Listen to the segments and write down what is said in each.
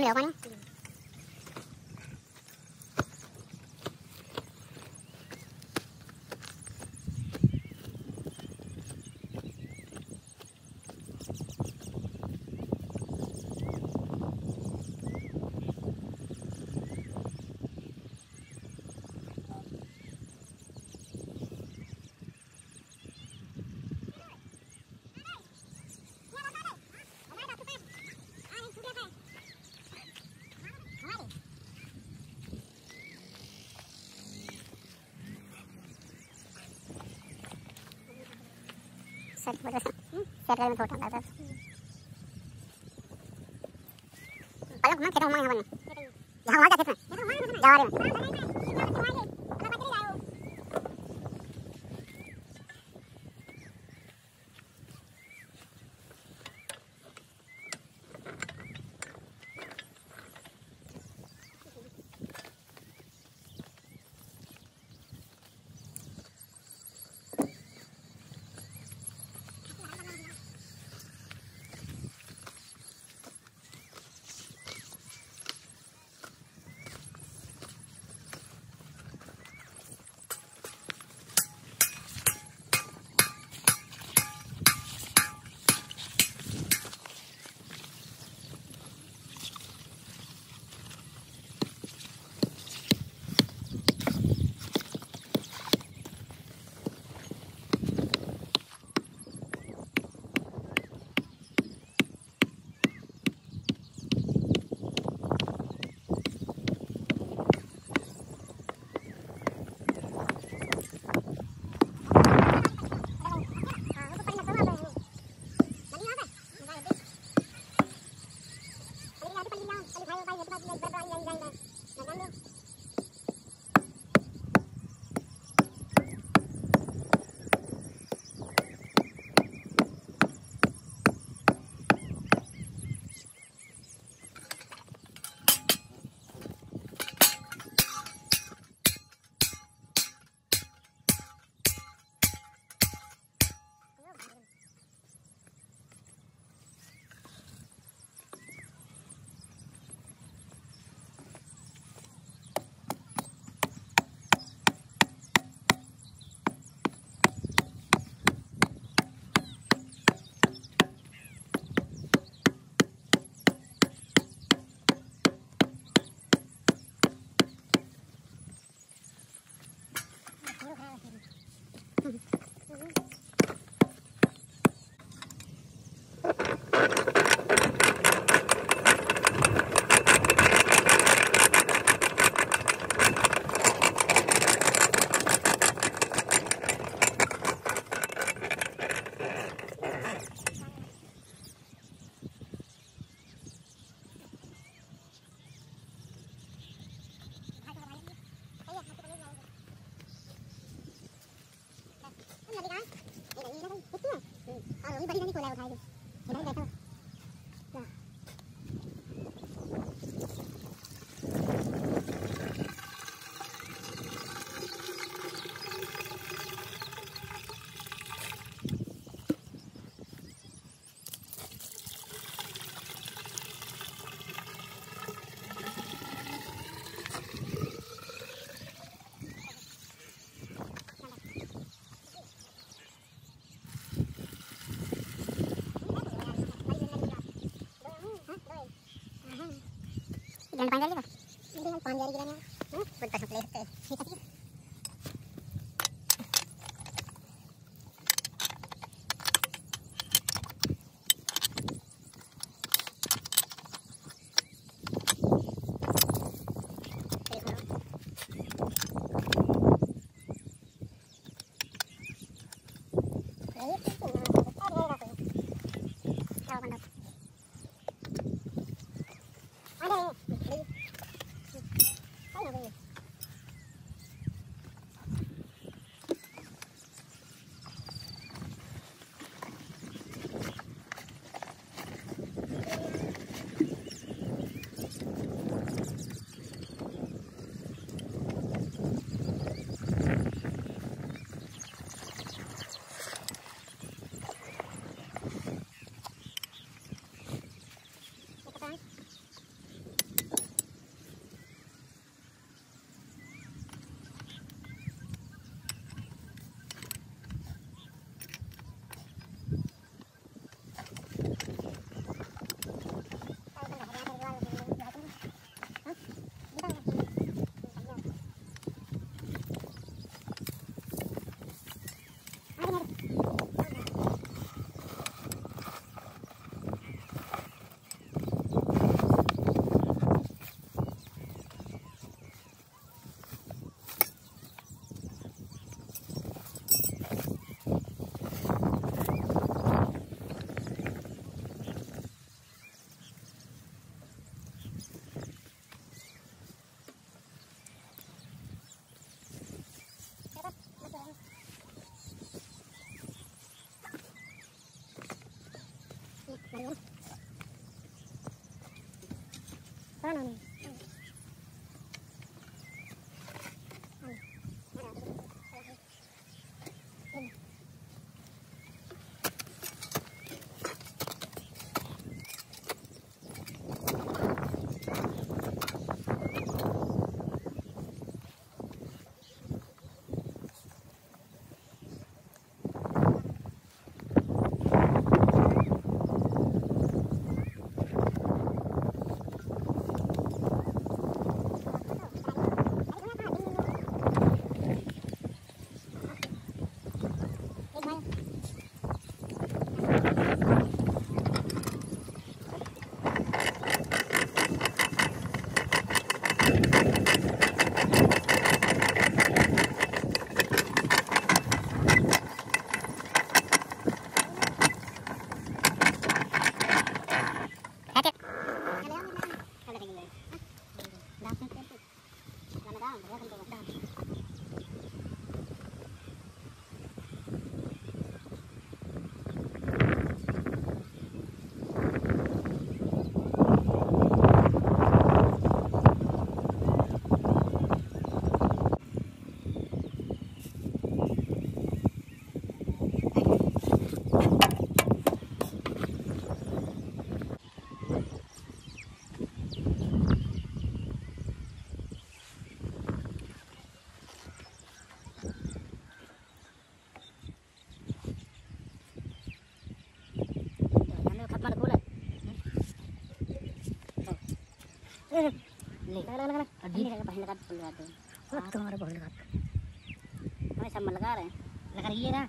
Đem lửa qua nhé sir बोलो sir. Sir में photo लगा पलक मैं खेता हूँ मैं यहाँ बने। यहाँ वहाँ जा खेत में। जा रहे में jangan panjang juga. Kan hmm, Ini yang panjang gilanya. Hmm, betul sekali. Ini. കാണാം सब लगा रहे हैं लगा रही है ना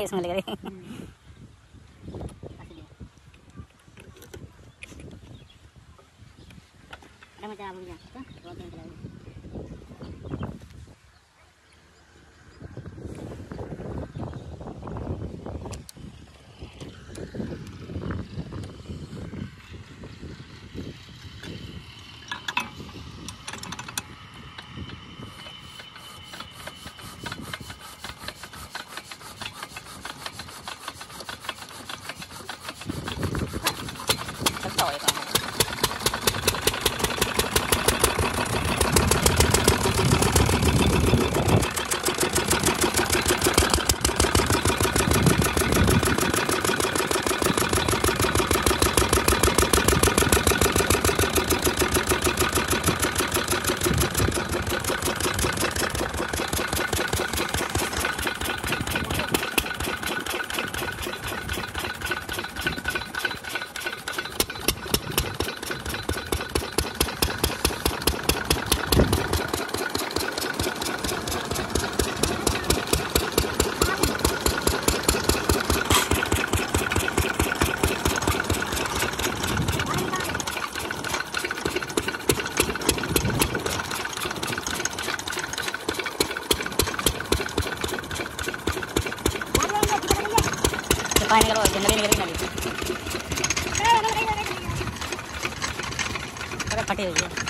इसमें लगा रहे हैं अरे मैं सब पानी निकलो जंगली निकली नदी अरे है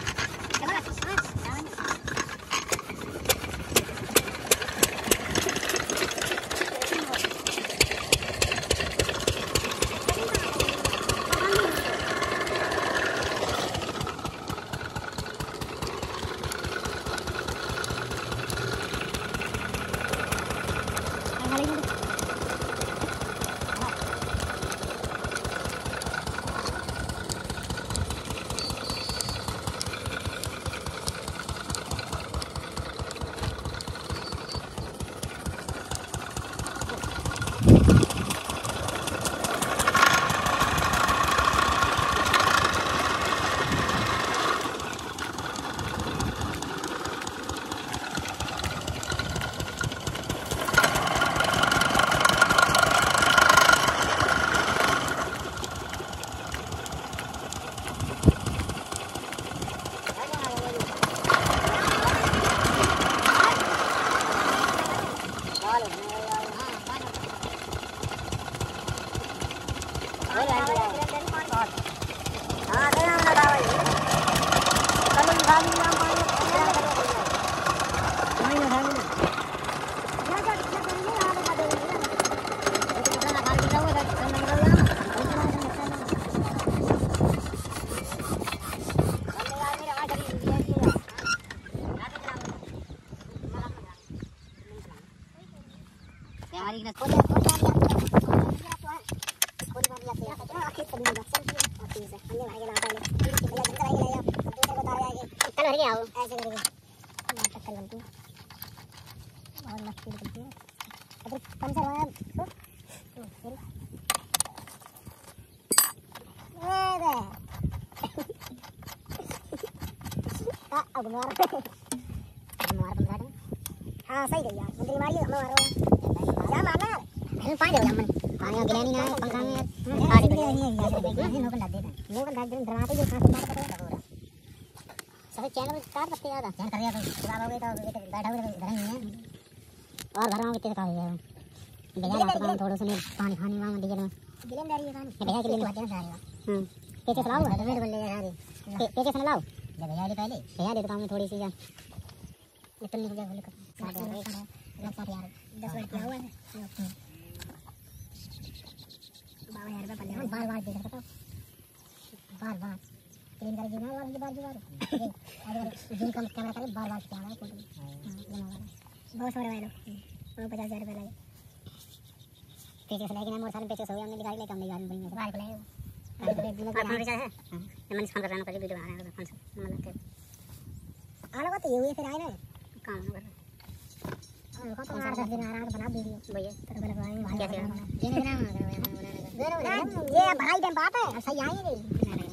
कल भर गया हो ऐसे करेंगे टक्कर बनती है बहुत मस्त फील करती है अगर पंचर हुआ तो तो फिर ए बे आ अब मार मार बंदा हाँ सही गई यार मुंडी मारी दिया तो खराब हो ही है और भरा कितने का है भैया आपको काम थोड़ा सा पानी खाने में डीजल में डाली है ये भैया के लिए सारी हाँ पेचे चलाओ हेलमेट बोल ले सारी पेचे से लाओ ले भैया ले पहले भैया दे तो काम में थोड़ी सी जा निकल निकल जा बोले कर यार लग साढ़े यार दस मिनट क्या है बाबा यार पल्ले बार बार देख रहा बार बार क्लीन करके ना बार बार बार अगर जूम का कैमरा करे बार बार क्या फ़ोटो बहुत सारे वाले वो पचास हज़ार रुपये लगे पेचे से लेके ना मोटर साइकिल पेचे से हो हमने गाड़ी लेके हमने गाड़ी में बढ़िया बार पलाए फ़ोन रिचार्ज है मैंने फ़ोन कर रहा हूँ पहले वीडियो बना रहा हूँ फ़ोन से मतलब के आना बात ये हुई फिर आए ना काम कर रहा को तो मार दस दिन आराम से बना वीडियो भैया तो बड़ा भाई भाई ये ना ये भाई टाइम बात है सही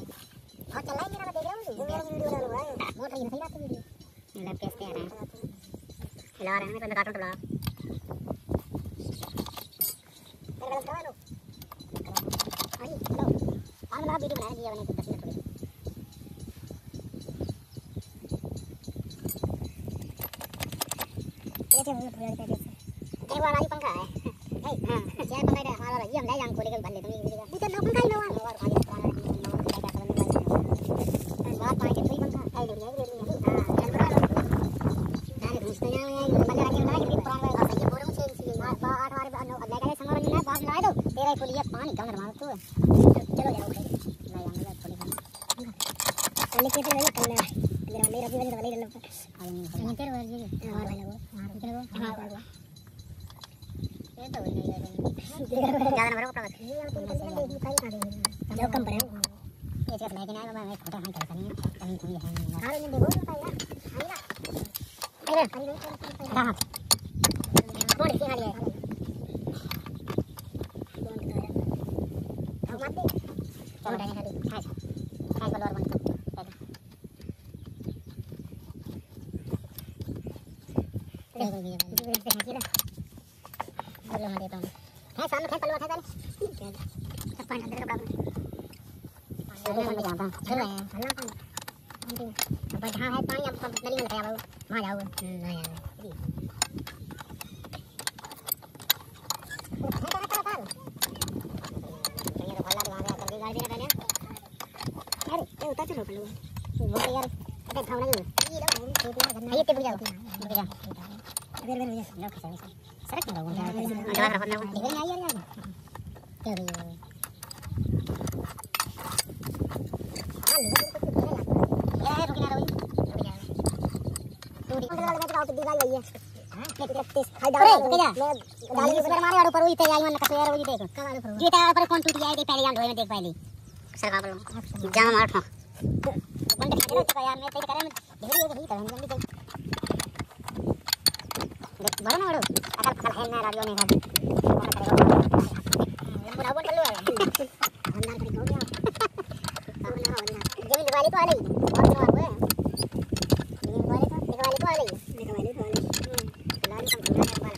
आई नहीं और चलाएँगे ना मैं देख रहा हूँ मेरा वीडियो डाल रहा है बहुत सही सही बात है वीडियो लग कैसे आ रहा है खिला रहे हैं तो कार्टून चला मेरा गलत करवा लो आई लो आज मैं वीडियो बनाने दिया मैंने दस मिनट थोड़ी कैसे मुझे पूरा कैसे ये वाला ही पंखा है नहीं हाँ चार पंखा है हाँ ये हम ले जाएँगे खोले के भले तुम ये ये तो लो पंखा ही लो और आगे पुराना तेरा ही पुलिया पानी कम मार तू चलो जाओ ले जाएँगे थोड़ी पहले के तो कल अंदर वाले रवि वाले वाले लो आगे नहीं नहीं तेरे वाले जी हाँ वाला वो हाँ तेरे वो हाँ वाला ये तो नहीं है ज़्यादा ज़्यादा नंबर को प्रॉब्लम जो कम पड़े ये चीज़ लेके ना मैं छोटा हाँ कर नहीं कहीं कोई है नहीं हाँ ने देखो बताइए आइना अरे अरे हाँ कौन सी हाल है अब मत दे चलो डाले खाली हाँ हाँ बलवार बन सब देखो ये बोलो मैं देता हूँ है सामने है पलवा है सामने सब पानी अंदर का पानी में जाता चल रहे हैं हल्ला पानी अब जहाँ है पानी अब नली में लगाया बाबू वहाँ जाओ ना यार ये तो भला वहाँ कर दी गाड़ी पहले अरे ये उतार चलो पलवा वो तो यार अबे भावना जो ये लो खेत में करना ये टेप जाओ रुक जा अबे अबे मुझे लो खसा सरक ना बोल जला रहा बंदा देखो नहीं आई यार क्या भी हाँ ले तो कुछ नहीं ये है रुक ना रोई रुक जा तू दी वाले में तो दी गई है हाँ मैं तेरे खाई अरे, डाल रुक जा। मैं डाली पर मारे और पर हुई ते आई मन कसो यार वही देख कमाल करो जीता पर कौन टूट जाए दे पहले जान ढोए में देख पहले सरकार बोलो जान मार ठो बंद कर दे यार मैं तेरे करे में ढेर ये ही तरह जल्दी देख बड़ा ना बड़ो अकल फल है ना राजो ने खा बुरा बोल लो यार अंदर कर हो गया ना ना ज़मीन वाली को आ रही और तो आप ज़मीन वाली को दिख वाली को आ रही देखो वाले तो वाले लाली कम धुना है बाल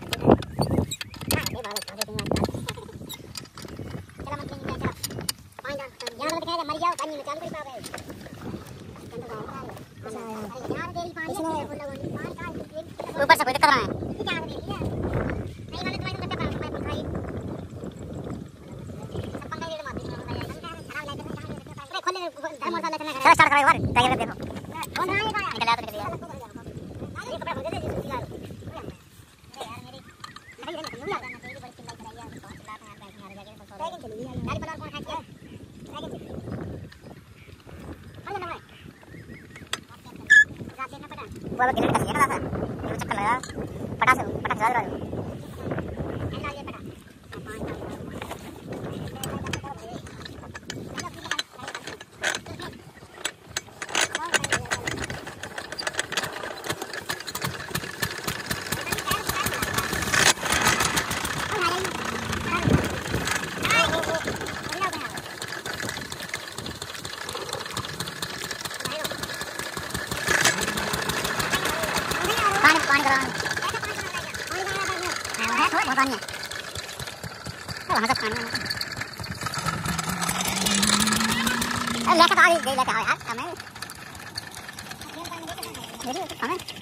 हाँ ये बाल खा दे तुम चला मत नहीं जा पानी डाल यार दिखाएगा मर जाओ पानी में चालू कर पावे यार तेरी पानी है ऊपर से कोई दिक्कत रहा है नहीं वाले तुम्हारे को करता मैं खाई सब पंगा ये मार अरे खोले धर्म मसाला चला स्टार्ट करो यार टाइगर देखो निकल आ तो ये 들어가는 아 이거 해? 그걸 못 왔니? 그걸 와서 가는 거야 लेकर आ गई लेकर आ यार हमें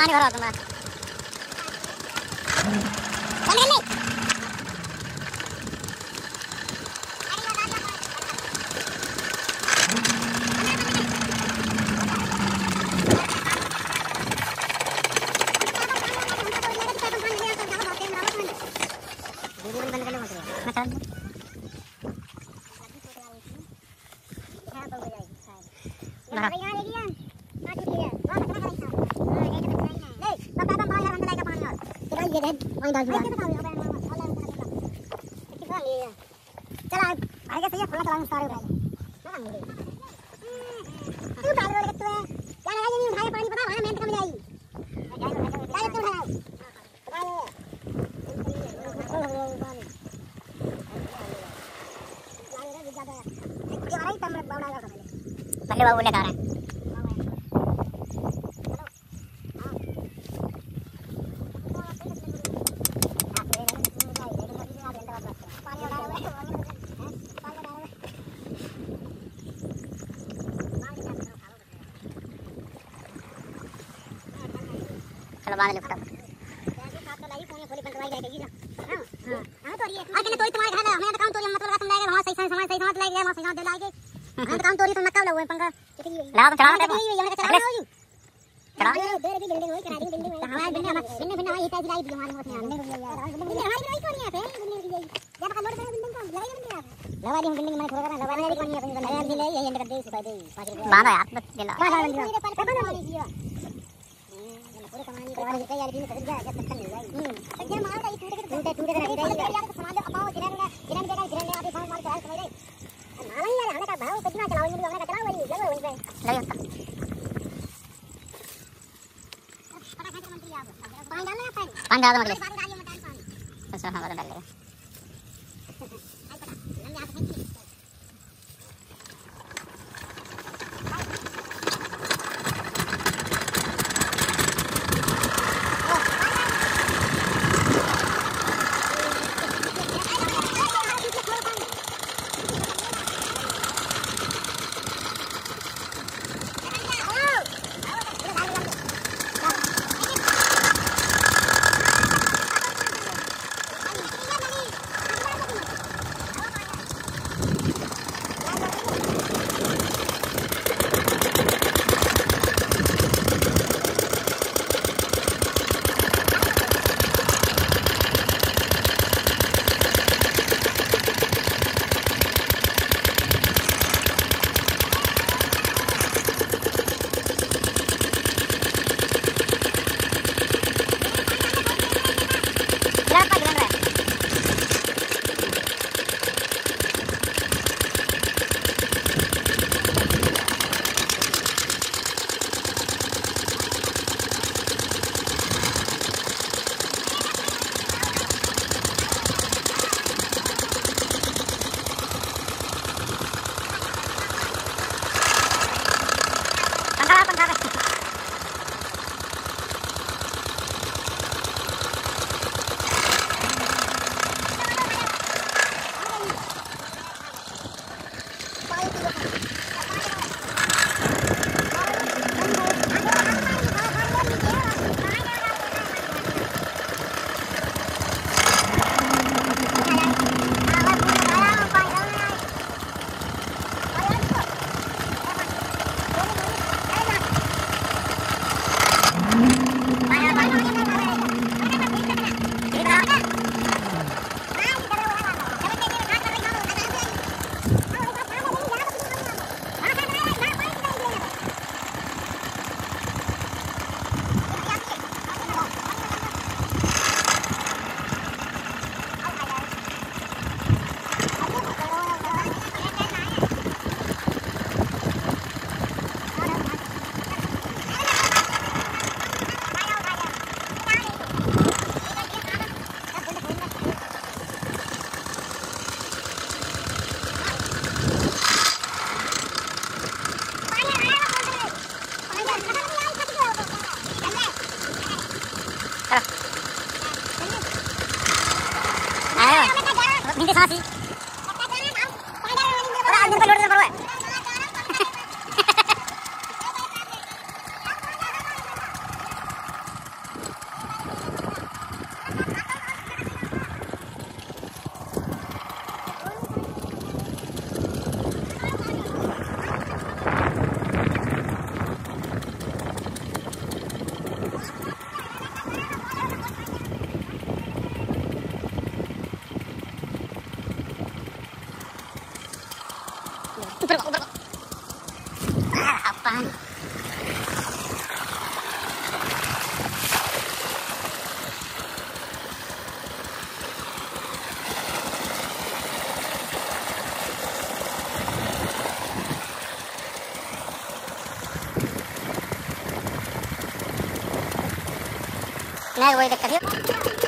पानी भरा तुम्हारा 我不能干。बांधो यार बस चलो पानी डालना पानी डालना अच्छा हाँ डाल लेगा नहीं वही दिक्कत है